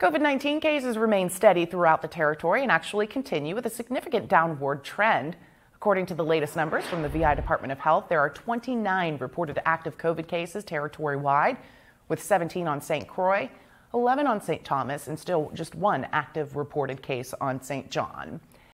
COVID 19 cases remain steady throughout the territory and actually continue with a significant downward trend. According to the latest numbers from the VI Department of Health, there are 29 reported active COVID cases territory wide, with 17 on St. Croix, 11 on St. Thomas, and still just one active reported case on St. John.